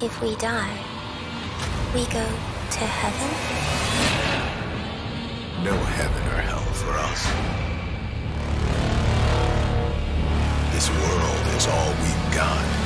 If we die, we go to heaven? No heaven or hell for us. This world is all we've got.